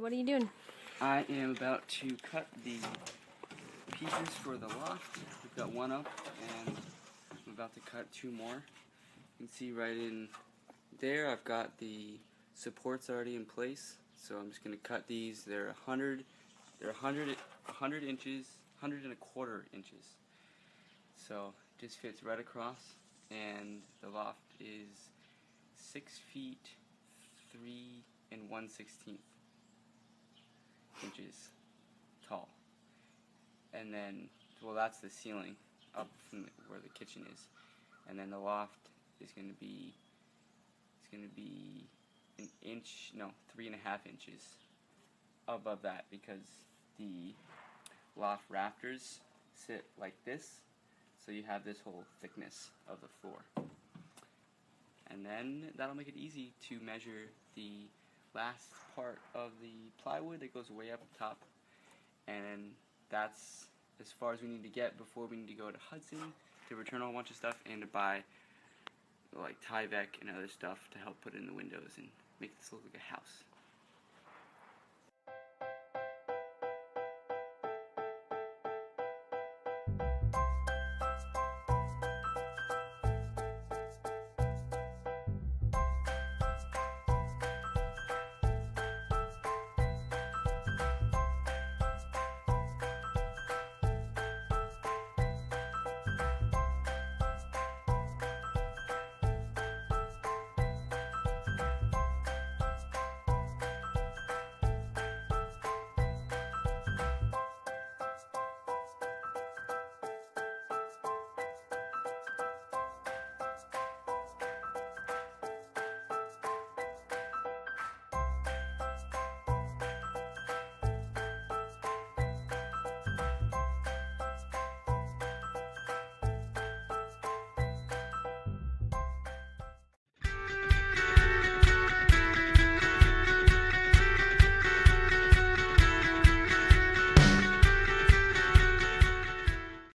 what are you doing? I am about to cut the pieces for the loft. We've got one up and I'm about to cut two more. You can see right in there I've got the supports already in place. So I'm just going to cut these. They're 100, they're 100, 100 inches, 100 and a quarter inches. So it just fits right across and the loft is 6 feet 3 and 1 16th inches tall. And then, well, that's the ceiling up from where the kitchen is. And then the loft is going to be, it's going to be an inch, no, three and a half inches above that because the loft rafters sit like this. So you have this whole thickness of the floor. And then that'll make it easy to measure the last part of the plywood that goes way up top and that's as far as we need to get before we need to go to Hudson to return a whole bunch of stuff and to buy like Tyvek and other stuff to help put in the windows and make this look like a house.